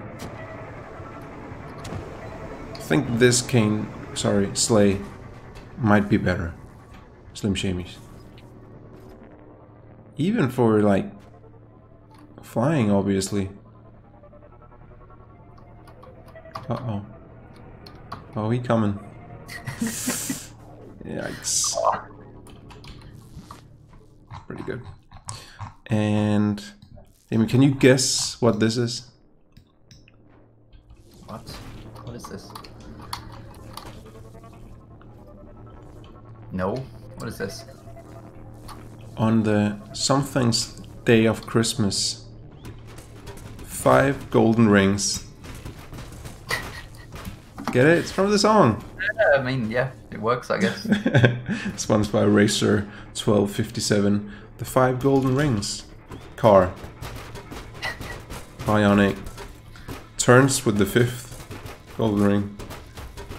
I think this cane, sorry, sleigh, might be better. Slim Shamies. Even for like flying, obviously. Uh oh. Oh, he coming. Yikes. Pretty good. And Amy, can you guess what this is? what? What is this? No. What is this? On the something's day of Christmas, five golden rings. Get it? It's from the song. Yeah, I mean, yeah, it works, I guess. one's by Racer 1257. The Five Golden Rings. Car. Bionic. Turns with the fifth golden ring.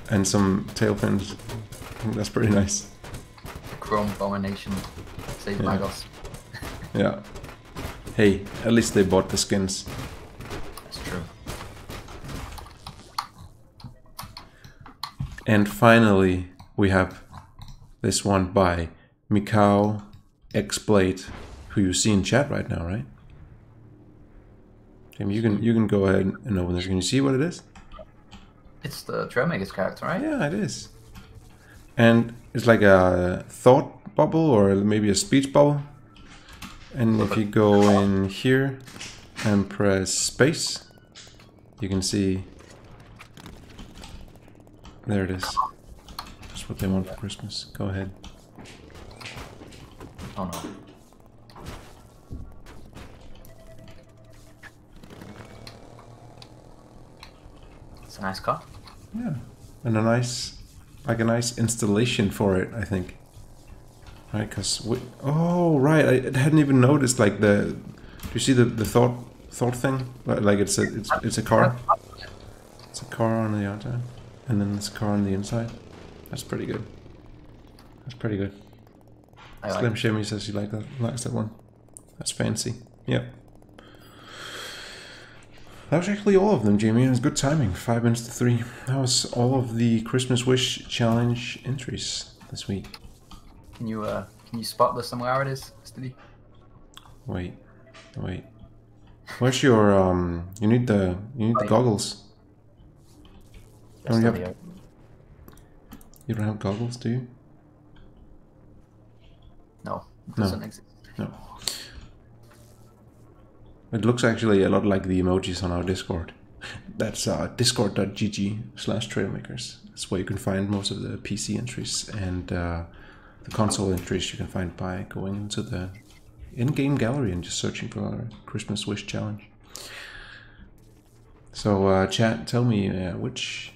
And some tail fins. I think that's pretty nice. Chrome Abomination Save Yeah. Magos. Yeah. Hey, at least they bought the skins. That's true. And finally, we have this one by Mikao X-Blade, who you see in chat right now, right? Jamie, you can you can go ahead and open this. Can you see what it is? It's the Trailmakers character, right? Yeah, it is. And it's like a thought bubble or maybe a speech bubble. And if you go in here and press space, you can see. There it is. That's what they want for Christmas. Go ahead. Oh no. It's a nice car. Yeah. And a nice, like a nice installation for it, I think. Right, because we, oh right, I hadn't even noticed like the. Do you see the the thought thought thing? Like like it's a it's it's a car. It's a car on the outside, and then this car on the inside. That's pretty good. That's pretty good. I Slim it. Shimmy says he like that likes that one. That's fancy. Yep. That was actually all of them, Jamie. It was good timing. Five minutes to three. That was all of the Christmas Wish Challenge entries this week. Can you uh can you spot the similarities, Stevie? Wait, wait. Where's your um? You need the you need the Right. goggles. Oh, on yep. the- You don't have goggles, do you? No, it No. doesn't exist. No. It looks actually a lot like the emojis on our Discord. That's uh, discord.gg slash trailmakers. That's where you can find most of the PC entries and uh, the console entries you can find by going into the in-game gallery and just searching for our Christmas Wish Challenge. So, uh, chat, tell me uh, which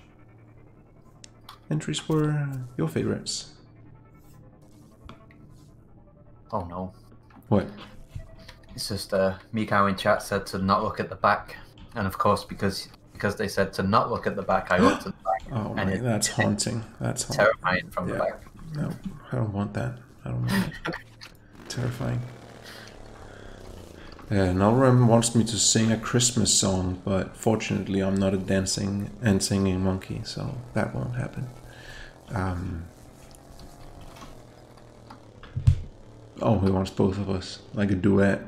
entries were your favorites? Oh no. What? It's just uh Mikau in chat said to not look at the back. And of course because because they said to not look at the back, I looked at the back. Oh, and my, it, that's haunting. That's haunting. terrifying from the back. No, I don't want that. I don't want it. Terrifying. Uh, Nalram wants me to sing a Christmas song, but fortunately I'm not a dancing and singing monkey, so that won't happen. Um, oh, he wants both of us, like a duet.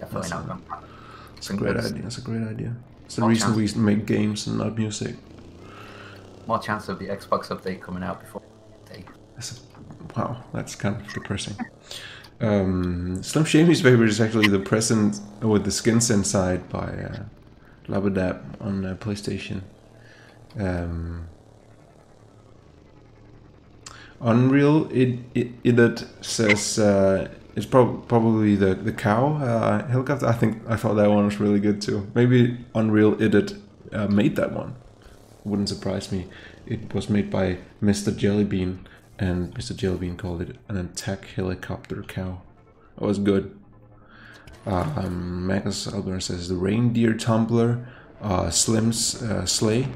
Definitely not going It's a great idea. It's a great idea. It's the reason we make games and not music. More chance of the Xbox update coming out before they That's a, wow, that's kind of depressing. Um, Slim Shady's favorite is actually the present with the skins inside by uh, Labadab on uh, PlayStation. Um, Unreal it it, it says uh, it's prob- probably the the cow uh, helicopter. I think I thought that one was really good too. Maybe Unreal Edit uh, made that one. Wouldn't surprise me. It was made by Mr. Jellybean, and Mr. Jellybean called it an attack helicopter cow. It was good. Uh, um, Magos Albion says the reindeer tumbler, uh, Slim's uh, sleigh,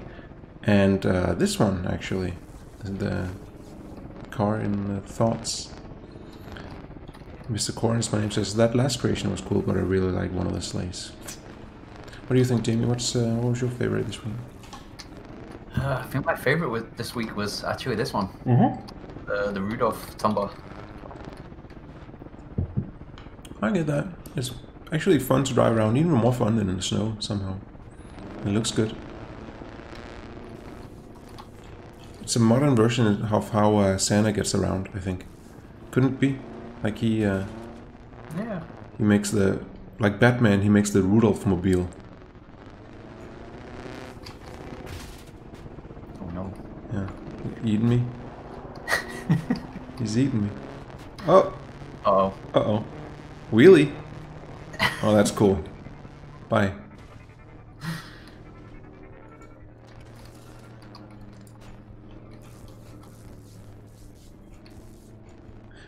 and uh, this one actually, the car in the thoughts. Mr. Corns, my name says that last creation was cool, but I really like one of the sleighs. What do you think, Jamie? What's uh, what was your favorite this week? uh, I think my favorite was, this week was actually this one. Mm-hmm. The the Rudolph Tumba. I get that. It's actually fun to drive around, even more fun than in the snow somehow. It looks good. It's a modern version of how uh, Santa gets around, I think. Couldn't be? Like he uh, Yeah. he makes the like Batman, he makes the Rudolph mobile. Oh no. Yeah, eating me. He's eating me. Oh, Oh. uh oh, wheelie. Oh, that's cool. Bye.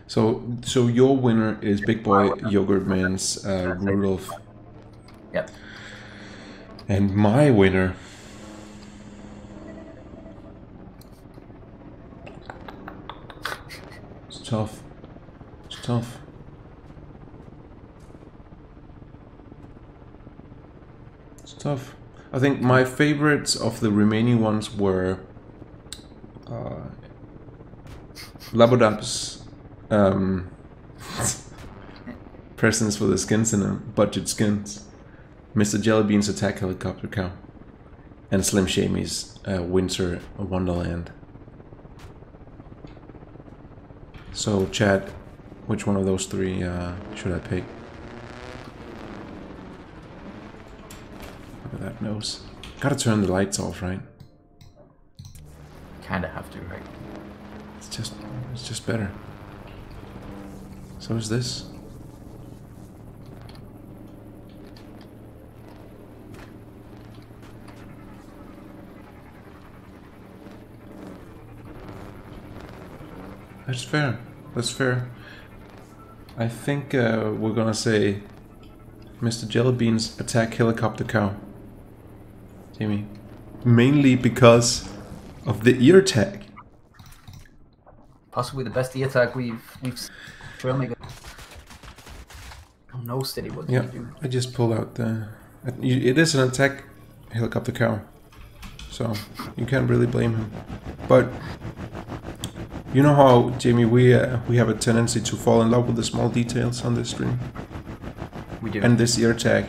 So, so your winner is Big Boy Yogurt Man's uh, Rudolph, Yep. and my winner. It's tough. It's tough. It's tough. I think my favorites of the remaining ones were uh, Labodab's um, presents for the skins in them, budget skins, Mr. Jellybean's attack helicopter cow, and Slim Shady's uh, Winter Wonderland. So, Chad, which one of those three uh, should I pick? Look at that nose. Gotta turn the lights off, right? Kinda have to, right? It's just, it's just better. So is this. That's fair. That's fair. I think uh, we're gonna say Mr. Jellybean's attack helicopter cow. Jimmy. Mainly because of the ear tag. Possibly the best ear tag we've we've seen no, Steady, what did Yeah, you do? I just pulled out the. It is an attack helicopter cow, so you can't really blame him. But you know how Jamie, we uh, we have a tendency to fall in love with the small details on this stream, We do. and this ear tag,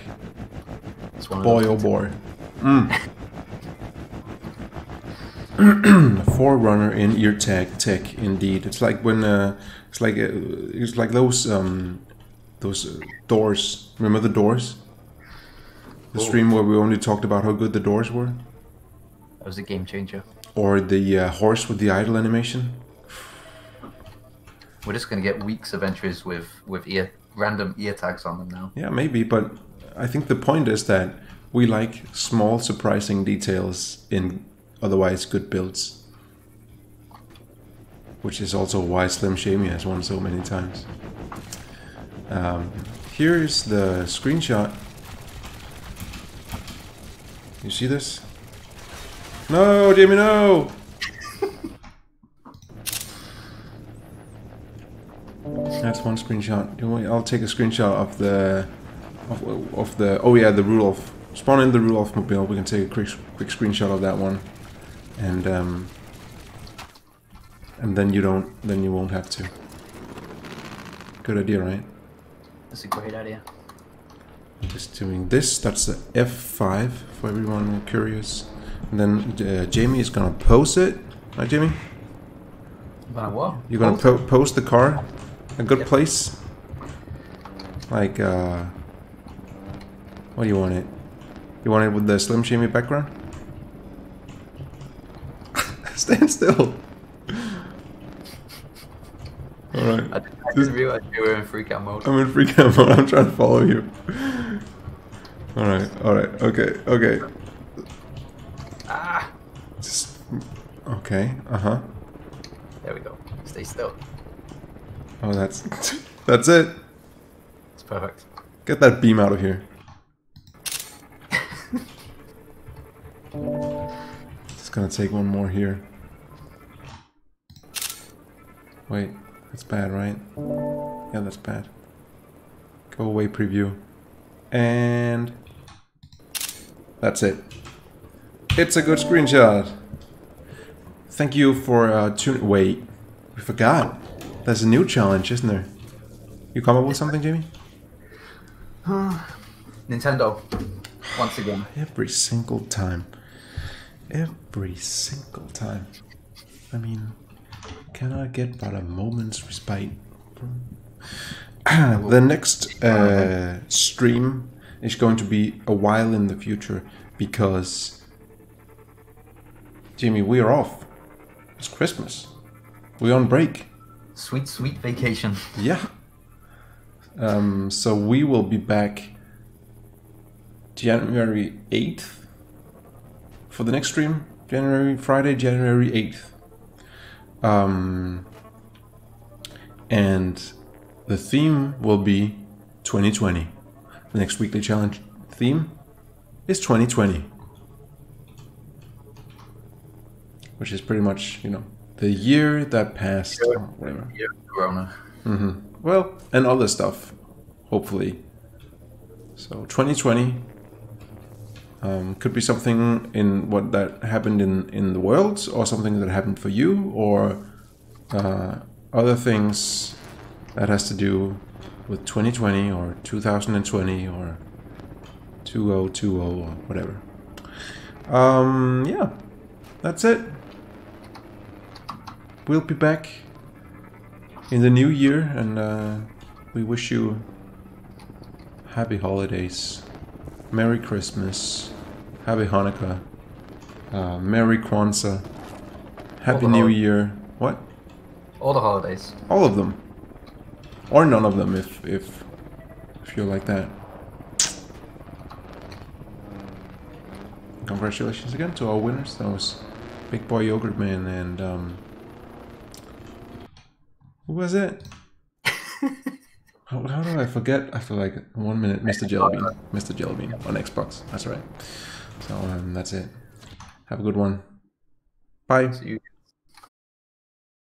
it's one boy oh boy. Mm. Forerunner in ear tag tech, indeed. It's like when uh, it's like uh, it's like those um, those uh, doors. Remember the doors? The Oh. stream where we only talked about how good the doors were, That was a game changer. or the uh, horse with the idle animation. We're just gonna get weeks of entries with with ear random ear tags on them now. Yeah, maybe, but I think the point is that we like small, surprising details in otherwise good builds. Which is also why Slim Shady has won so many times. Um, here's the screenshot. You see this? No, Jamie, no! That's one screenshot. I'll take a screenshot of the of, of the oh yeah the Rudolph spawn in the Rudolph mobile. We can take a quick quick screenshot of that one, and um, and then you don't then you won't have to. Good idea, right? That's a great idea. I'm just doing this. That's the F5 for everyone curious. And then uh, Jamie is gonna post it. Right, Jamie? But what? You're gonna Oh, po- post the car, a good Yep. place. Like, uh, what do you want it? You want it with the Slim Shady background? Stand still. All right, I didn't, realize you were in freak out mode. I'm in freak out mode. I'm trying to follow you. All right, all right, okay, okay. Ah! Just okay. Uh huh. There we go. Stay still. Oh, that's that's it. It's perfect. Get that beam out of here. Just gonna take one more here. Wait, that's bad, right? Yeah, that's bad. Go away, preview. And that's it. It's a good screenshot. Thank you for uh, tuning. Wait, we forgot. There's a new challenge, isn't there? You come up with something, Jamie? Nintendo. Once again. Every single time. Every single time. I mean, can I get but a moment's respite? the next uh, stream is going to be a while in the future because, Jimmy, we are off. It's Christmas. We're on break. Sweet, sweet vacation. Yeah. Um, so we will be back January 8th for the next stream. January, Friday, January 8th. Um, and the theme will be 2020. The next weekly challenge theme is 2020. Which is pretty much, you know, the year that passed, or whatever. Yeah, Corona. hmm Well, and other stuff, hopefully. So 2020 um, could be something in what that happened in in the world, or something that happened for you, or uh, other things that has to do with 2020 or 2020 or 2020 or whatever. Um, yeah, that's it. We'll be back in the new year, and uh, we wish you happy holidays, Merry Christmas, Happy Hanukkah, uh, Merry Kwanzaa, Happy New. Year. What? All the holidays. All of them, or none of them, if if if you're like that. Congratulations again to our winners. That was Big Boy Yogurt Man and um, who was it? how, how do I forget? After like one minute, Mr. Jellybean, Mr. Jellybean on Xbox. That's right. So um, that's it. Have a good one. Bye. See you.